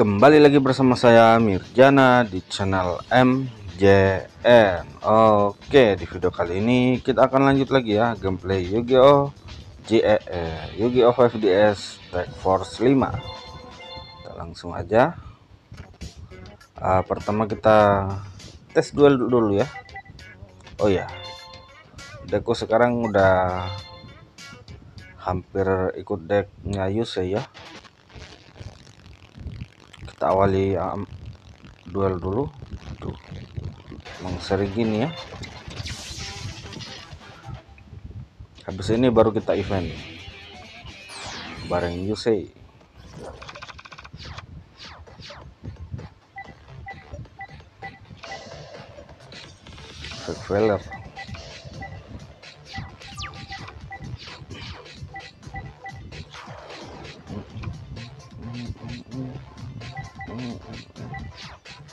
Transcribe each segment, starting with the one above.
Kembali lagi bersama saya Mirjana di channel MJN Oke di video kali ini kita akan lanjut lagi ya gameplay Yu-Gi-Oh! JEE Yu-Gi-Oh! 5DS Tech Force 5 Kita langsung aja. Uh, Pertama kita tes duel dulu ya. Oh ya Deku sekarang udah hampir ikut decknya Yusei ya kita awali um, duel dulu. Tuh emang sering gini ya. Habis ini baru kita event. Bareng Yusei. Fake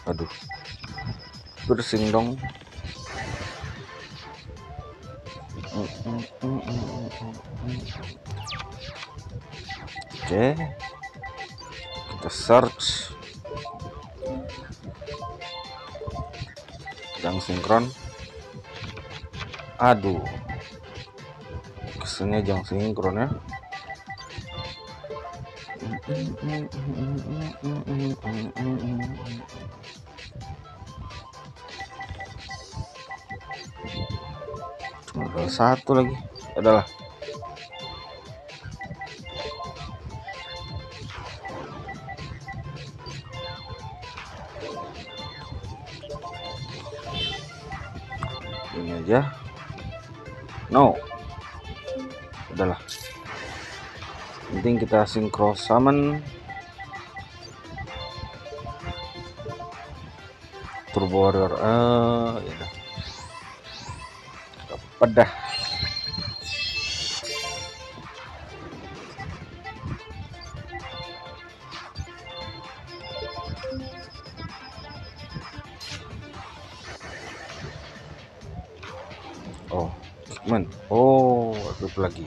aduh. Bersing dong oke. Kita search. Yang sinkron. Aduh. Kesannya jangan sinkron ya cuma satu lagi. Adalah ini aja. No. Udahlah penting kita sinkro summon turbo warrior uh, ya pedah. Oh men oh lagi.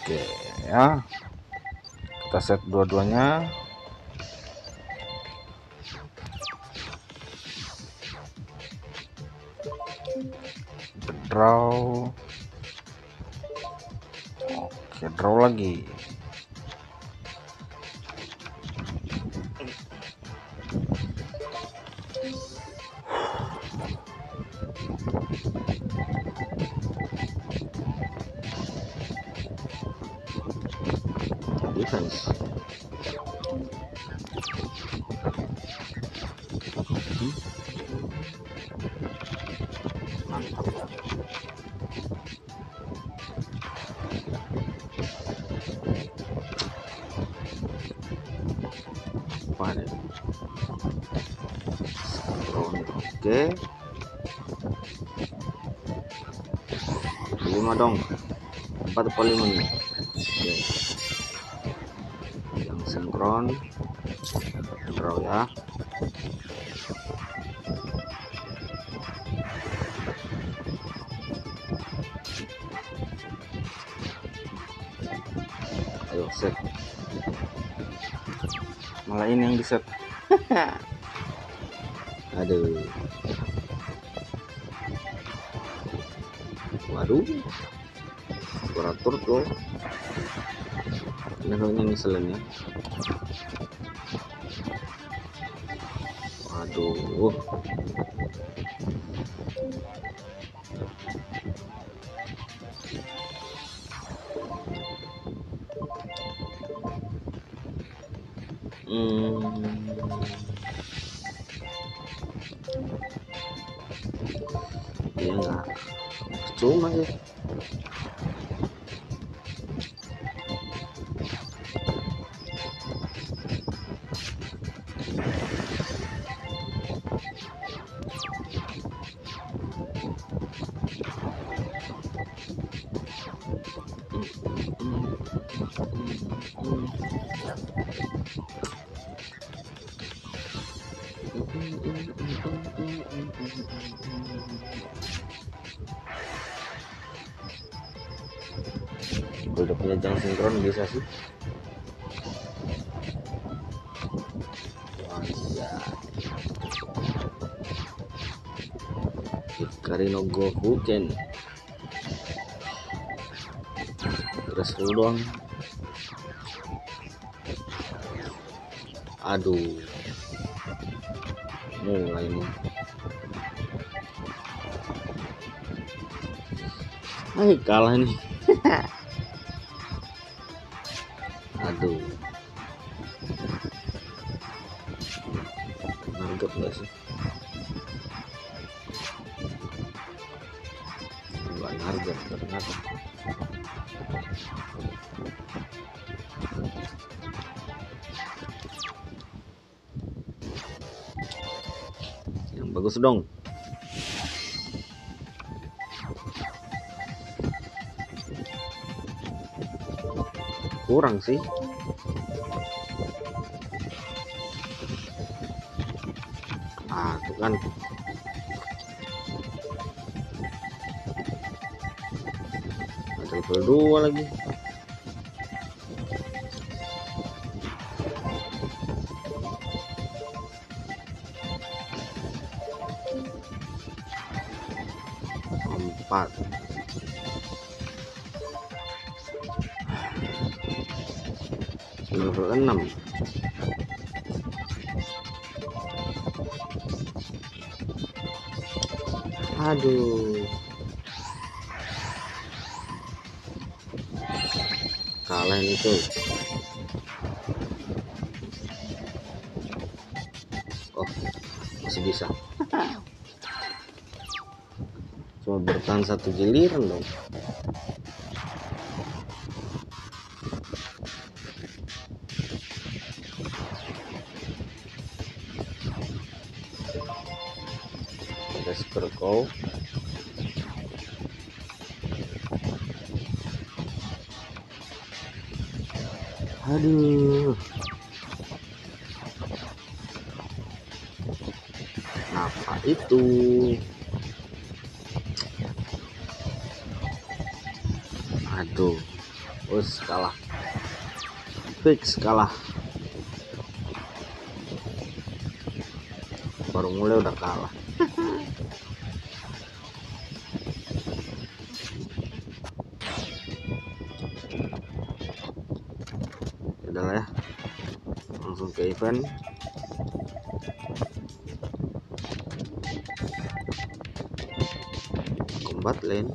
Oke ya. Kita set dua-duanya oke draw lagi lima dong. Empat nih? Oke. Yang sinkron. Draw ya. Ayo set. Malah ini yang di set. Aduh tuh. Ini hanya ngeselin ya. Waduh. Hmm. Cuma sih Gokuken terus dulu dong aduh. Mulai nih. Hai kalah nih dong. Kurang sih. Ah itu kan. Ada 2 lagi level 6 aduh. Kalah ini tuh oh masih bisa bertahan satu giliran dong Fix kalah. Baru mulai udah kalah. udah ya langsung ke event combat lane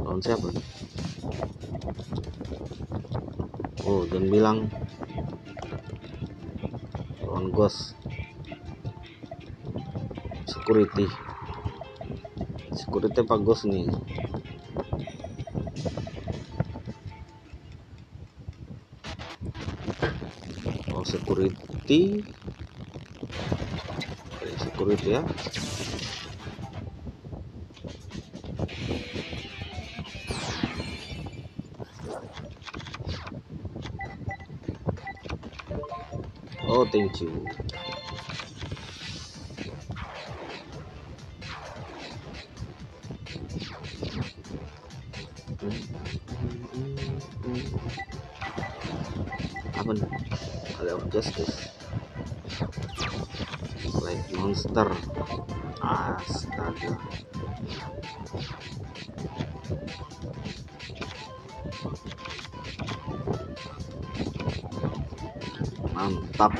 lawan siapa nih? Oh dan bilang. Lawan ghost. Security. Security apa ghost nih? Oh security. Oke, security ya thank you. Apa nih? Of Justice like monster. Astaga. Mantap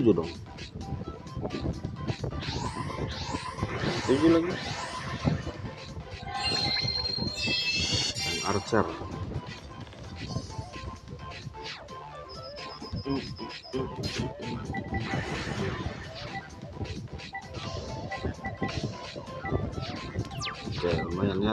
tujuh dong. Tujuh lagi? Dan archer. Oke lumayan ya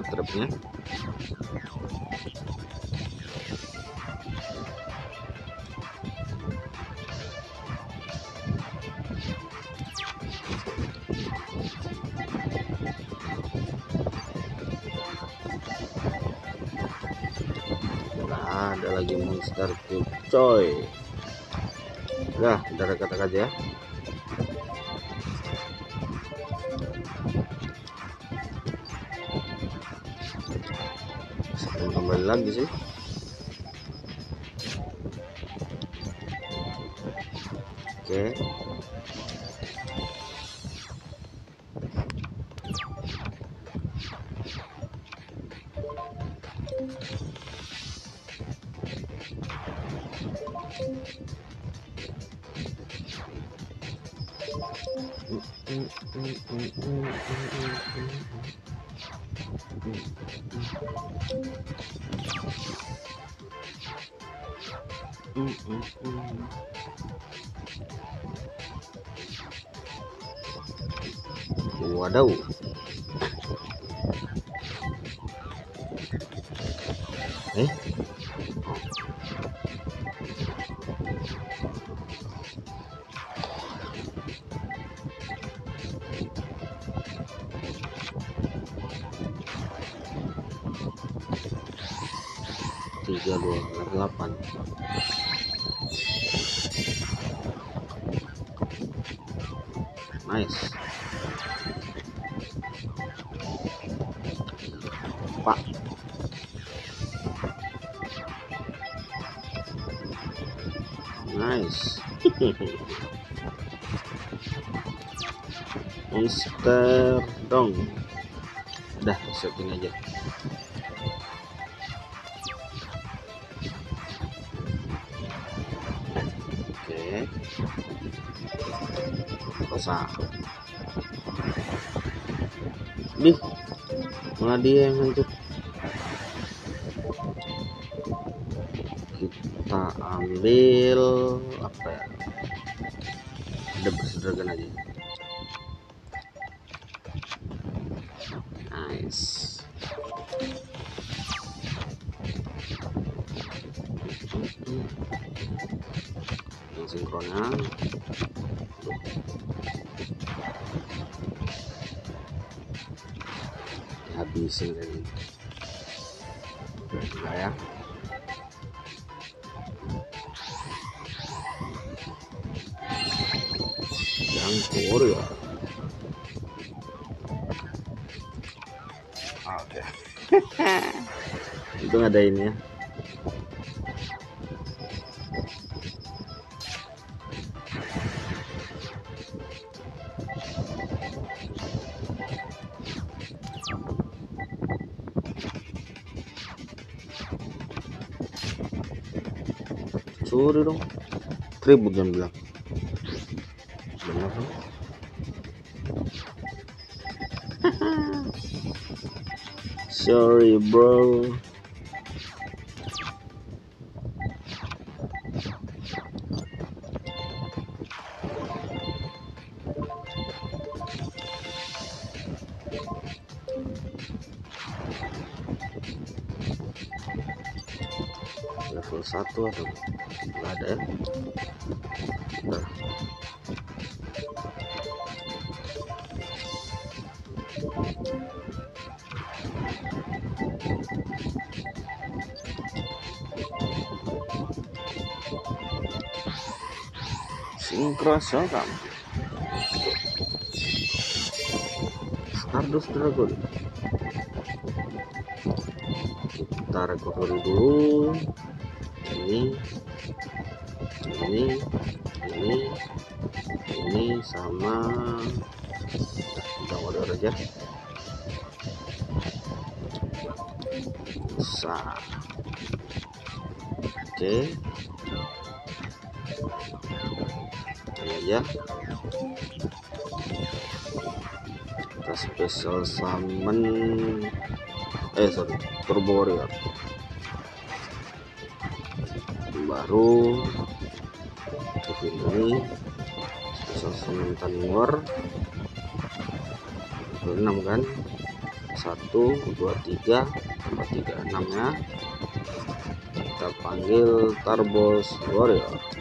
lagi monster tuh coy. Udah udah kata aja ya. Kembali lagi sih Eh? monster dong. Udah setting aja. Oke. Kosa. Dih, malah dia yang hancur. Bersedergan aja. Nice. Yang sinkronnya habisin enggak itu ada ini ya sorry dong ribut jangan bilang benar dong sorry bro Synchrosocam Stardust Dragon. Kita recovery dulu. Ini ini ini ini sama kita order aja. Besar oke ini aja kita special summon eh sorry turbo warrior. Baru. Kevin ini special summon war 6 kan? 1 2 3 tambah 3 6 ya. Kita panggil Tarbos Warrior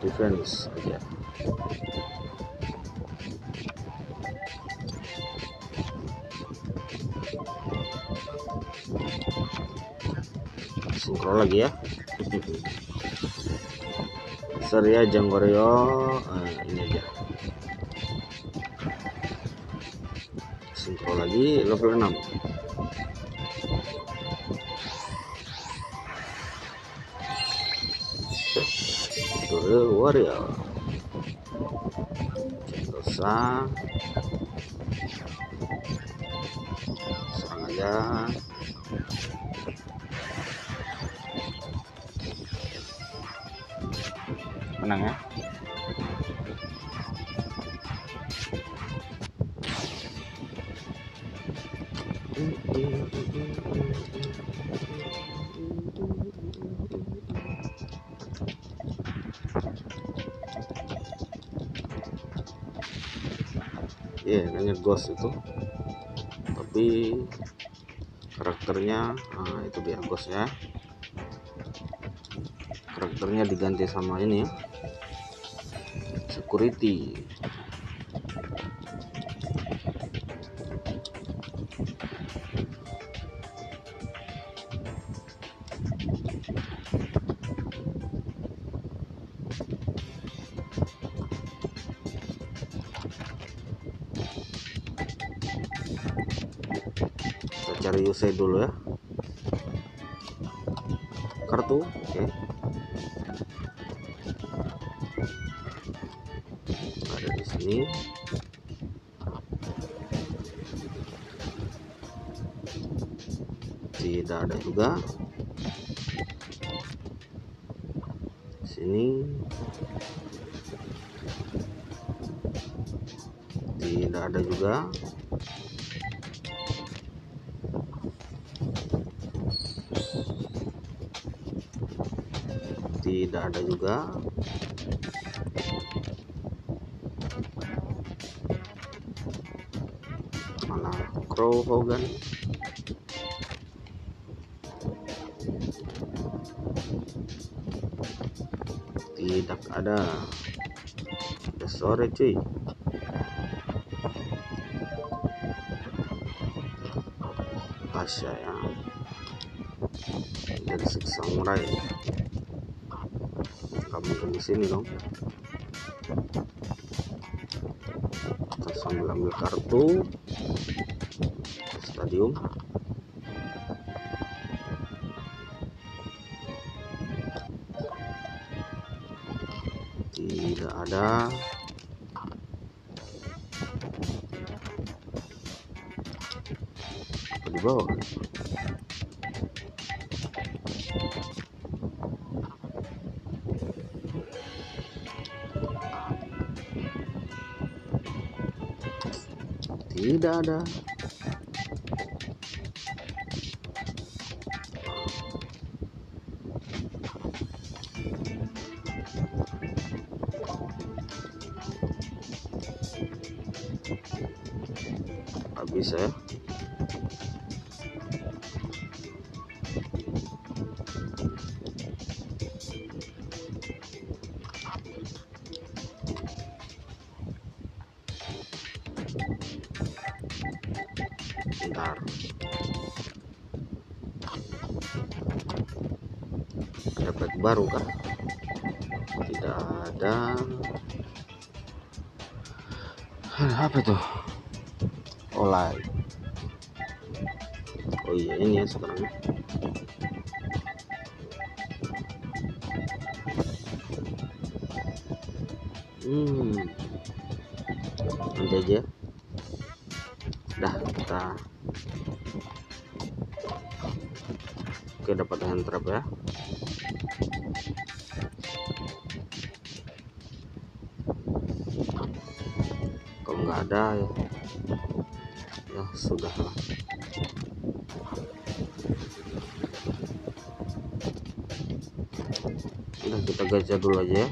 defense aja sinkro lagi ya. Sorry ya Janggorio. Eh, ini aja. Sinkro lagi level 6 Warrior Sentosa Serang aja ghost itu. Tapi karakternya nah, itu dia ghost ya. Karakternya diganti sama ini ya. Security dulu ya. Kartu oke. Okay. ada di sini. Tidak ada juga tidak ada juga. Mana Crow Hogan? Tidak ada. Udah sore cuy. Tasya ya. Dari Samurai di sini dong. Kita sambil ambil kartu. Stadium. Tidak ada. Di bawah tidak baru kah tidak ada. Apa tuh olay. Oh iya ini ya sekarang. Hmm. Nanti aja. Dah kita oke dapat hand trap ya ada ya. Ya sudah lah. Udah kita gacha dulu aja ya.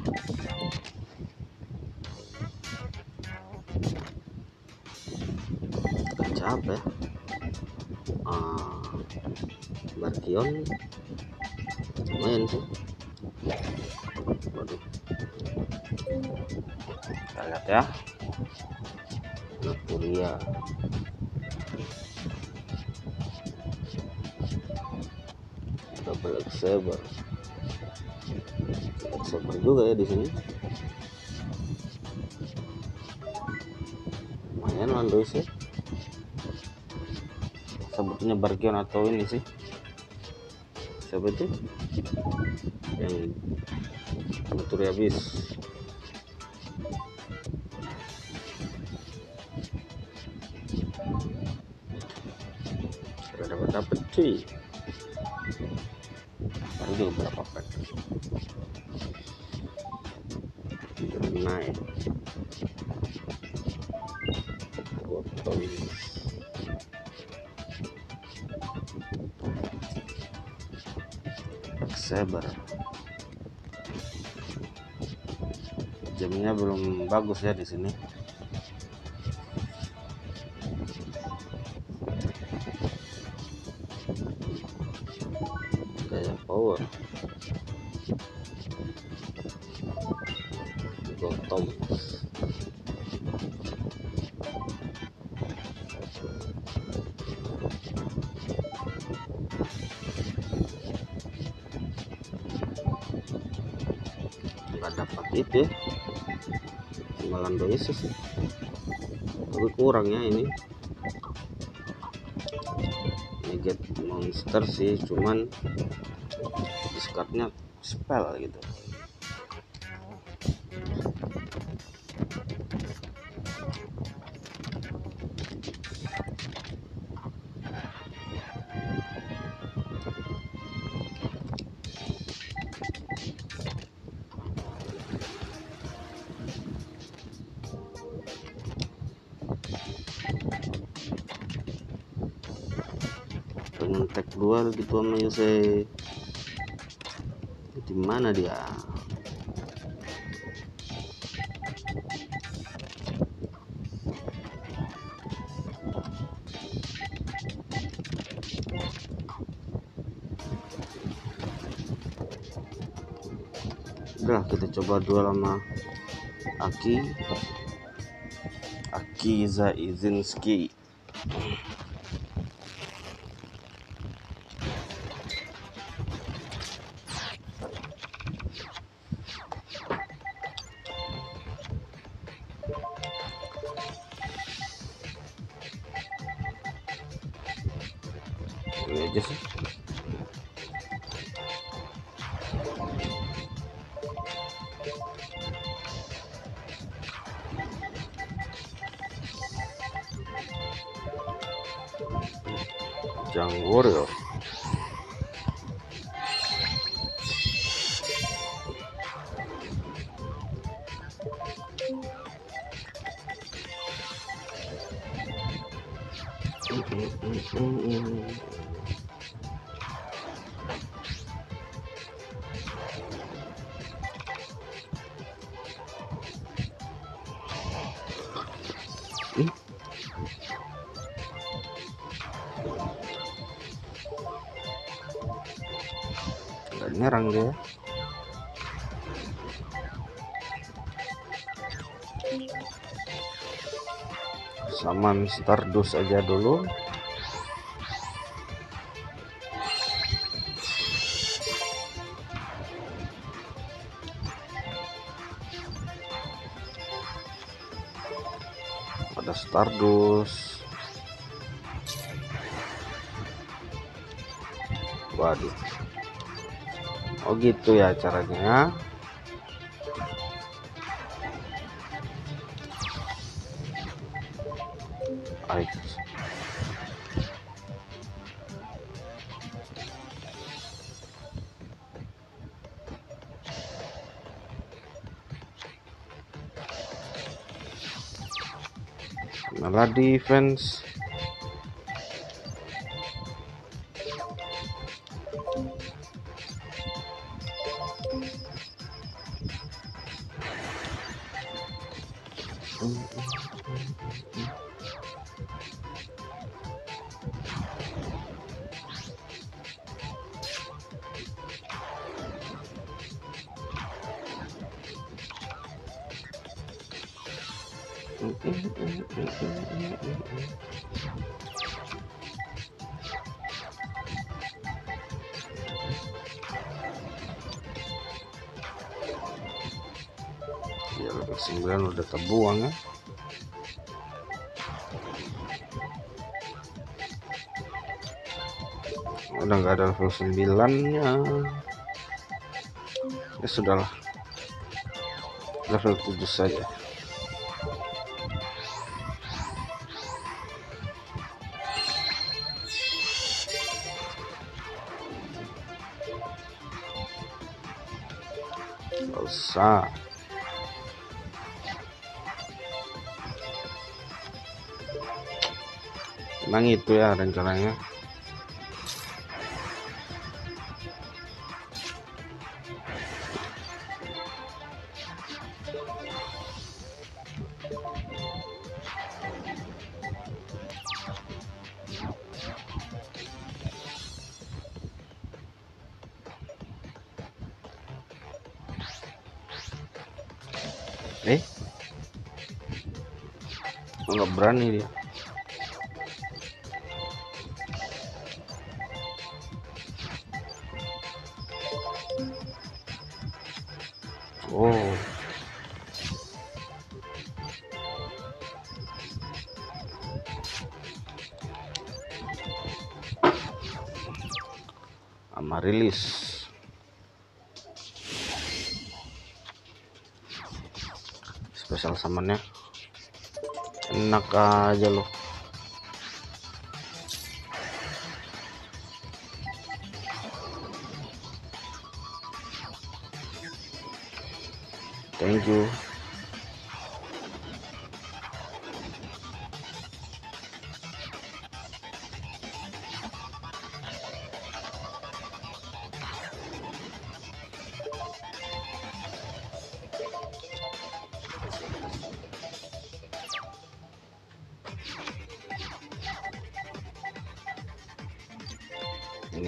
Gacha apa ya? Ah, Barkion lumayan sih. Waduh. Kita lihat ya double saber saber juga ya di sini. Lumayan Landois ya. Sebetulnya Barkion atau ini sih. Siapa itu? Yang Naturi habis. Dapat dapat cuy juga berapa pack sudah naik sabar. Jamnya belum bagus ya di sini malam dosis sih. Tapi kurang ya ini. Neget monster sih cuman discardnya spell gitu duel gitu sama Yose. Di mana dia? Udah kita coba duel sama Aki. Aki Zaizinski ini sama Mister Dus aja dulu. Ada Stardust waduh. Oh gitu ya caranya defense ya level 9 udah terbuang ya. Udah nggak ada level 9 nya ya sudahlah. Level 7 saja Itu ya rencananya. Eh? Nggak berani dia Amarilis spesial summonnya enak aja loh. Thank you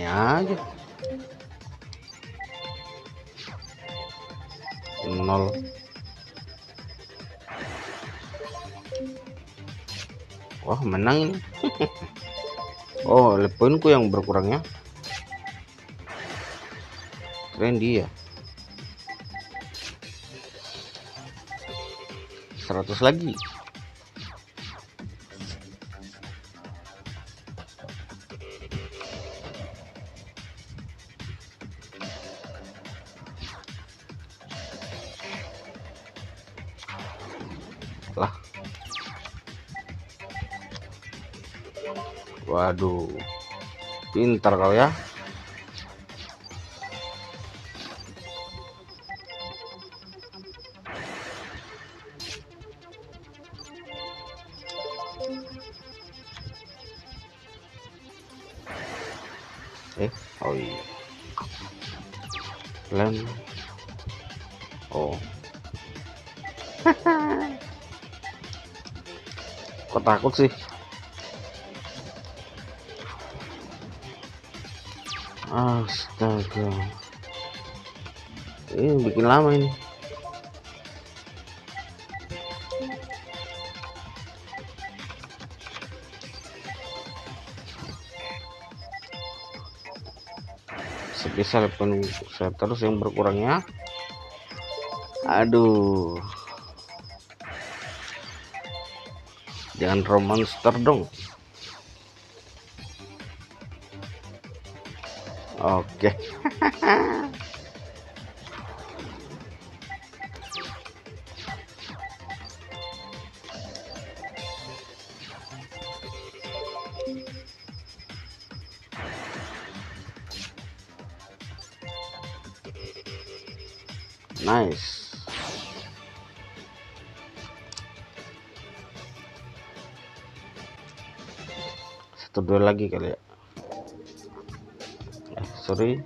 ini aja. Nol. Wah menang ini. Oh poinku yang berkurangnya. Keren dia. 100 lagi pintar kau ya. Eh oh iya. Lem. Oh. Kok takut sih astaga. Ini bikin lama ini. Sebisa saya terus yang berkurangnya. Aduh. Jangan monster dong oke. Nice. Satu dua lagi kali ya sorry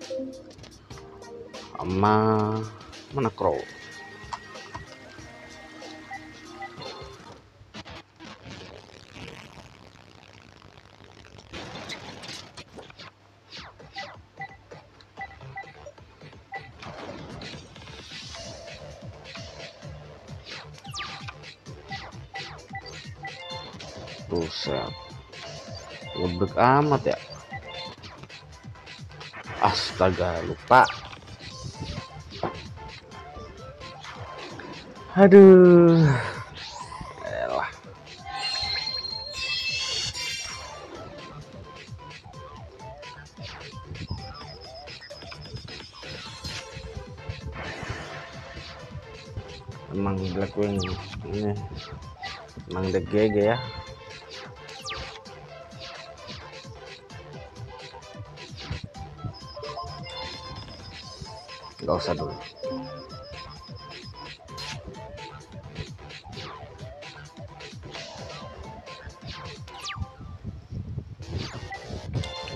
sama mana crow buset. Gebrek amat ya astaga lupa. Aduh. Elah. Emang Blackwing ini emang DGG ya nggak usah dulu.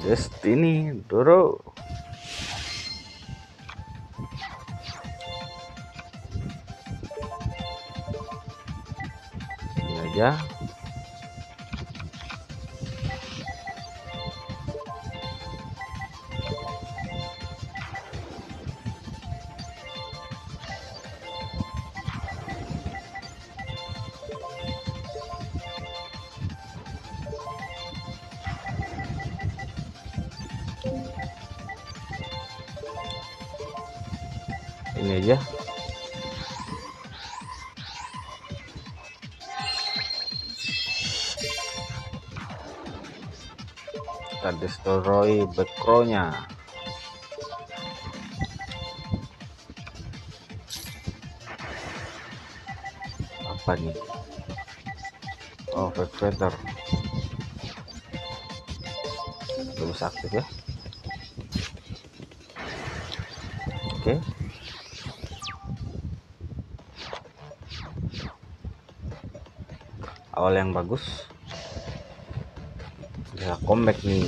Destiny Doro. Ini aja ini aja. Kita destroy backgroundnya apa nih? Oh backfeather belum aktif ya awal yang bagus. Bisa comeback nih.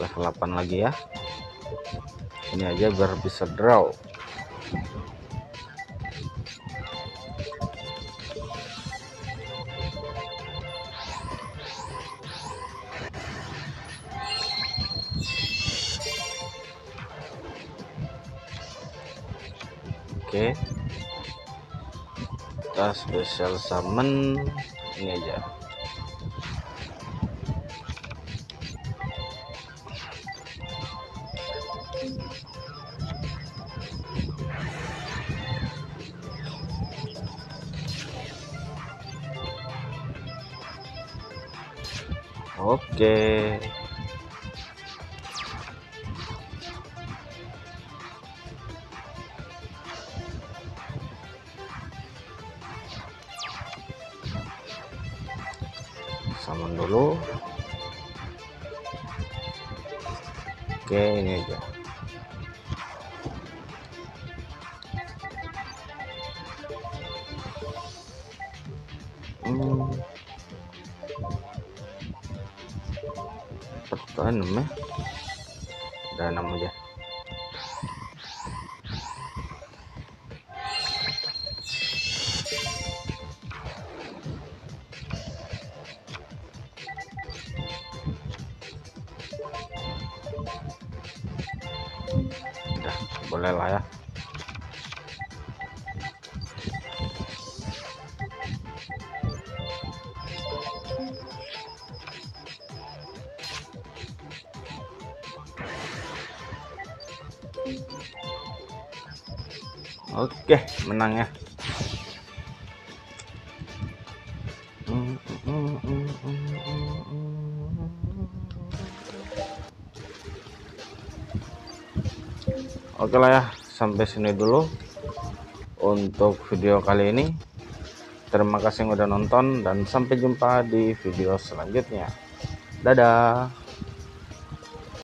Level 8 lagi ya. Ini aja biar bisa draw oke. Kita special summon ini aja. Oke. summon pertahanan ya udah enam aja Oke lah ya, sampai sini dulu untuk video kali ini. Terima kasih yang udah nonton dan sampai jumpa di video selanjutnya. Dadah.